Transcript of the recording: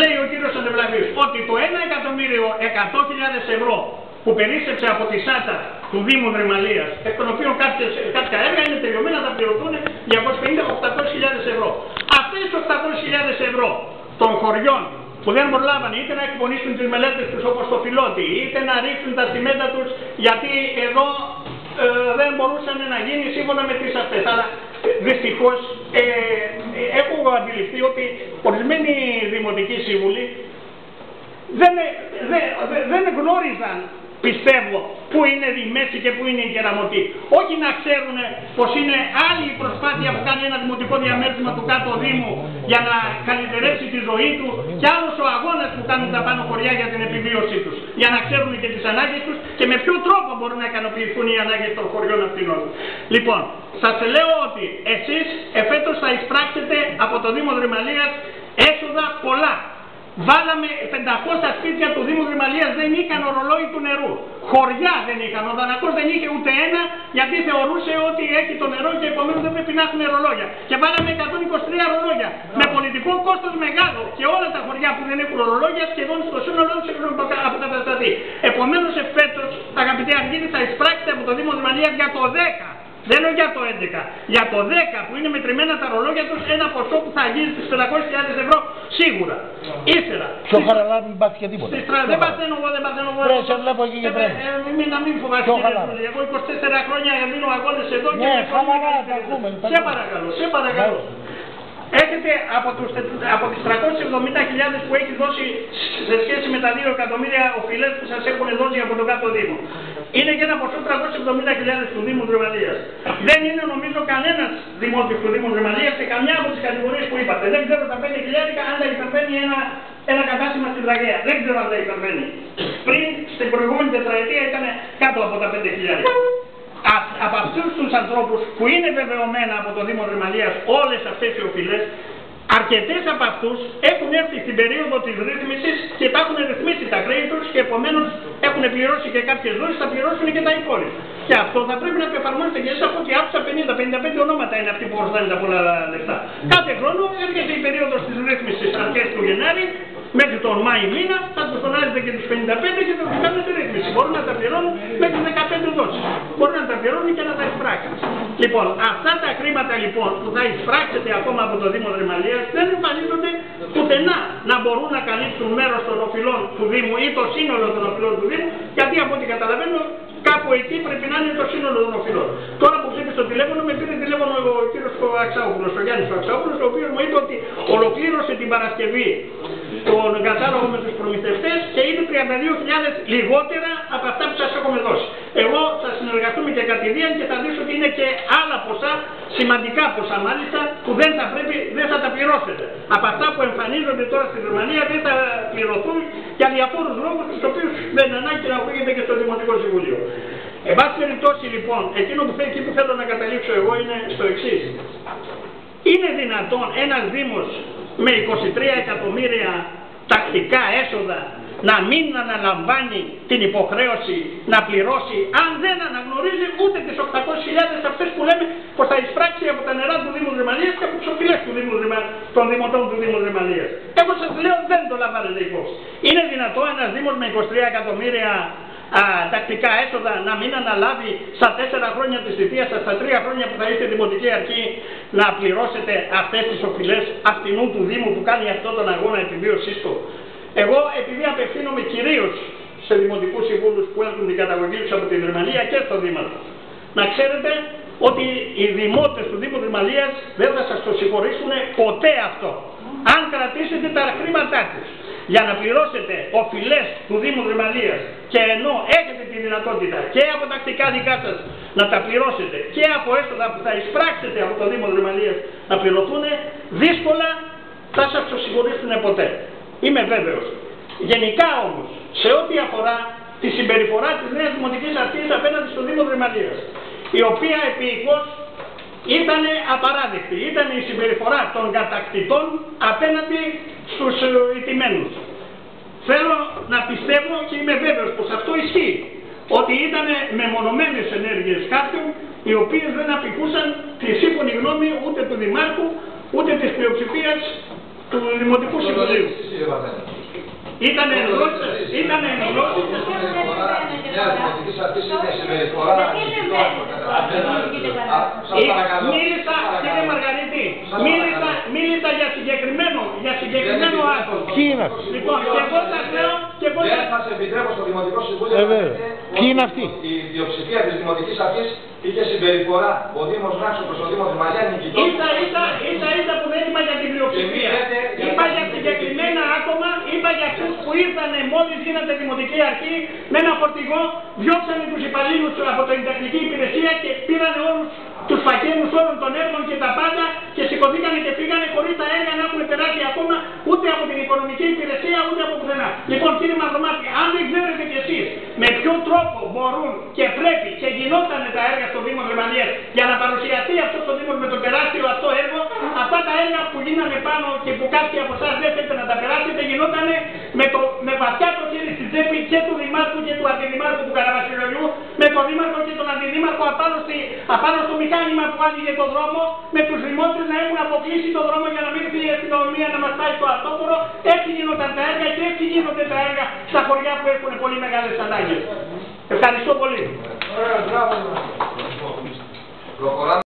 λέει ο κύριος Αντεβλαβής ότι το 1 εκατομμύριο 100.000 ευρώ που περίσσεψε από τη ΣΑΤΑ του Δήμου Δρυμαλίας, εκ των οποίων κάποιες, κάποια έργα είναι τελειωμένα, θα πληρωθούν 250-800.000 ευρώ. Αυτές τις 800.000 ευρώ των χωριών που δεν προλάβανε είτε να εκπονήσουν τις μελέτες τους όπως το πιλότη, είτε να ρίξουν τα τσιμέντα τους γιατί εδώ ε, δεν μπορούσαν να γίνει σύμφωνα με τις αυτές. Αλλά ε, δυστυχώς ε, έχω αντιληφθεί ότι ορισμένοι δημοτικοί σύμβουλοι δεν, δεν, δεν γνώριζαν πιστεύω πού είναι η μέση και πού είναι η κεραμωτή. Όχι να ξέρουν πως είναι άλλη η προσπάθεια που κάνει ένα δημοτικό διαμέρισμα του κάτω Δήμου για να καλυτερεύσει τη ζωή του και άλλος ο αγώνας που κάνουν τα πάνω χωριά για την επιβίωσή τους. Για να ξέρουν και τις ανάγκες τους και με ποιο τρόπο μπορούν να ικανοποιηθούν οι ανάγκες των χωριών αυτήν όλων. Λοιπόν, σας λέω ότι εσείς εφέτος θα εισπράξετε από το Δήμο Δρυμαλίας έσοδα πολλά. Βάλαμε 500 σπίτια του Δήμου Δρυμαλίας δεν είχαν ορολόι του νερού. Χωριά δεν είχαν. Ο Δανακός δεν είχε ούτε ένα γιατί θεωρούσε ότι έχει το νερό και επομένως δεν πρέπει να έχουν ρολόγια. Και βάλαμε 123 ρολόγια. Με πολιτικό κόστος μεγάλο. Και όλα τα χωριά που δεν έχουν ρολόγια σχεδόν στο σύνολό τους έχουν αποκατασταθεί. Επομένως εφέτος αγαπητοί Αργύρι θα εισπράξετε από το Δήμο Δρυμαλίας για το 10 δεν λέω για το 11. Για το 10 που είναι μετρημένα τα ρολόγια τους ένα ποσό που θα γίνει στις 500.000 ευρώ σίγουρα. Ύστερα. Πιο χαραλά μην πάθει και τίποτα. Δεν παθαίνω εγώ, δεν παθαίνω εγώ. Πρέπει, σε βλέπω εκεί και πρέπει. Ε, μην, να μην φοβάσαι. Εγώ 24 χρόνια δίνω αγώνες εδώ ναι, και... χαλαρά, τα ακούμε. Σε παρακαλώ, σε παρακαλώ. Έχετε από, τους, από τις 370.000 που έχει δώσει σε σχέση με τα 2 εκατομμύρια οφειλές που σας έχουν δώσει από τον κάτω Δήμο. Είναι και ένα ποσό 370.000 του Δήμου Δρυμαλίας. Δεν είναι νομίζω κανένας δημότης του Δήμου Δρυμαλίας σε καμιά από τις κατηγορίες που είπατε. Δεν ξέρω τα 5.000 αν τα υπερβαίνει ένα, ένα κατάστημα στην Τραγέα. Δεν ξέρω αν τα υπερβαίνει. Πριν στην προηγούμενη τετραετία ήταν κάτω από τα 5.000 από αυτούς τους ανθρώπους που είναι βεβαιωμένα από το Δήμο Ρημαλίας όλες αυτές οι οφειλές, αρκετές από αυτούς έχουν έρθει στην περίοδο της ρύθμισης και τα έχουν ρυθμίσει τα χρέη τους και επομένως έχουν πληρώσει και κάποιες δόσεις, θα πληρώσουν και τα υπόλοιπα. Και αυτό θα πρέπει να εφαρμόζεται και από ό,τι άκουσα 50-55 ονόματα είναι αυτοί που ορθάνε τα πολλά λεφτά. Κάθε χρόνο έρχεται η περίοδος της ρύθμισης αρχές του Γενάρη μέχρι τον Μάη μήνα θα τους φωνάζετε και τους 55 και θα τους κάνετε ρύθμιση. Μπορούν να τα πληρώνουν μέχρι 15 δόσει. Μπορούν να τα πληρώνουν και να τα εισπράξουν. Λοιπόν, αυτά τα χρήματα λοιπόν που θα εισπράξετε ακόμα από το Δήμο Δρυμαλίας δεν εμφανίζονται πουθενά να μπορούν να καλύψουν μέρος των οφειλών του Δήμου ή το σύνολο των οφειλών του Δήμου, γιατί από ό,τι καταλαβαίνω κάπου εκεί πρέπει να είναι το σύνολο των οφειλών. Τώρα που ξύπνησε το τηλέφωνο, με πήρε τηλέφωνο ο κύριος Αξάουπουλο, ο Γιάννης Αξάουπουλο, ο οποίος μου είπε ότι ολοκλήρωσε την Παρασκευή τον κατάλογο με τους προμηθευτές και είναι 32.000 λιγότερα από αυτά που σας έχουμε δώσει. Εγώ θα συνεργαστούμε και κατηδίαν και θα δείξω ότι είναι και άλλα ποσά, σημαντικά ποσά μάλιστα, που δεν θα πρέπει, δεν θα τα πληρώσετε. Από αυτά που εμφανίζονται τώρα στη Γερμανία δεν θα πληρωθούν για διαφόρους λόγους τους οποίους δεν ανάγκη να ακούγεται και στο Δημοτικό Συμβουλίο. Εν πάση περιπτώσει λοιπόν, εκείνο που, εκεί που θέλω να καταλήξω εγώ είναι στο εξής. Είναι δυνατόν ένας Δήμος με 23 εκατομμύρια τακτικά έσοδα να μην αναλαμβάνει την υποχρέωση να πληρώσει αν δεν αναγνωρίζει ούτε τις 800.000 αυτές που λέμε πως θα εισπράξει από τα νερά του Δήμου Δρυμαλίας και από τους οφειλές του Δήμου των Δημοτών του Δήμου Δρυμαλίας. Εγώ σας λέω δεν το λαμβάνετε υπόψη. Είναι δυνατό ένας Δήμος με 23 εκατομμύρια α, τακτικά έσοδα να μην αναλάβει στα τέσσερα χρόνια της θητείας σας, στα τρία χρόνια που θα είστε δημοτική αρχή να πληρώσετε αυτές τις οφειλές αυτινού του Δήμου που κάνει αυτόν τον αγώνα επιβίωσής του. Εγώ επειδή απευθύνομαι κυρίως σε δημοτικούς συμβούλους που έχουν την καταγωγή τους από την Γερμανία και στο Δήμαρχο. Να ξέρετε ότι οι δημότες του Δήμου Δρυμαλίας δεν θα σας το συγχωρήσουν ποτέ αυτό. Αν κρατήσετε τα χρήματά τους για να πληρώσετε οφειλές του Δήμου Δρυμαλίας και ενώ έχετε τη δυνατότητα και από τα κτικά δικά σας να τα πληρώσετε και από έσοδα που θα εισπράξετε από το Δήμο Δρυμαλίας να πληρωθούν, δύσκολα θα σας το συγχωρήσουν ποτέ. Είμαι βέβαιος. Γενικά όμως, σε ό,τι αφορά τη συμπεριφορά της Νέας Δημοτικής Αρχής απέναντι στο Δήμο Δρυμαλίας, η οποία επίοικος ήταν απαράδεκτη. Ήταν η συμπεριφορά των κατακτητών απέναντι στους ε, ιτημένους. Θέλω να πιστεύω και είμαι βέβαιος πως αυτό ισχύει. Ότι ήταν μεμονωμένες ενέργειες κάποιων οι οποίες δεν απηχούσαν τη σύμφωνη γνώμη ούτε του Δημάρχου ούτε της πλειοψηφίας του Δημοτικού Συμβουλίου. Κύριε Βαρδέλα. Ήταν εγγλώσεις, ήταν εγγλώσεις. Μια δημοτική αρχή είναι συμπεριφορά. Σας παρακαλώ. Μίλησα, κύριε Μαργαρίτη, μίλησα, μίλησα για συγκεκριμένο, για συγκεκριμένο άτομο. Ποιοι είναι αυτοί; Λοιπόν, και εγώ σας λέω, και εγώ Δεν σας θα σε επιτρέπω στο Δημοτικό Συμβούλιο Ε, να βέβαια. πείτε Ποιοι είναι ότι αυτοί; Η πλειοψηφία της Δημοτικής Αρχής είχε συμπεριφορά. Ο Δήμος Νάξο προς το Δήμο της Μαγιάννη Νικητός. Ίσα ίσα, ίσα ίσα που δεν είπα για την πλειοψηφία. Και λέτε για Είπα την για συγκεκριμένα άτομα, είπα για αυτούς που ήρθαν μόλις γίνατε δημοτική αρχή με ένα φορτηγό, διώξανε τους υπαλλήλους από την τεχνική υπηρεσία και πήραν όλους τους φακέλους όλων των έργων και τα πάντα και σηκωθήκανε και πήγανε χωρίς τα έργα να έχουν περάσει ακόμα ούτε από την οικονομική υπηρεσία ούτε από πουθενά. Λοιπόν κύριε Μαρδομάτη, αν δεν ξέρετε κι εσείς με ποιο τρόπο μπορούν και πρέπει και γινόταν τα έργα στο Δήμο Γερμανίας για να παρουσιαστεί αυτό το Δήμο με το τεράστιο αυτό έργο, αυτά τα έργα που γίνανε πάνω και που κάποιοι από εσάς δεν θέλετε να τα περάσετε γινόταν με, το, με βαθιά το χέρι στη τσέπη και του Δημάρχου και του Αντιδημάρχου του Καραβασιλιού, με τον Δήμαρχο και τον Αντιδήμαρχο απάνω, στη, απάνω στο μηχάνημα που άνοιγε το δρόμο, με τους δημότες να έχουν αποκλείσει το δρόμο για να μην έρθει η αστυνομία να μας πάει στο αυτόφορο. Έτσι γίνονταν τα έργα και έτσι γίνονται τα έργα στα χωριά που έχουν πολύ μεγάλες ανάγκες. Ευχαριστώ πολύ. Προχωράμε.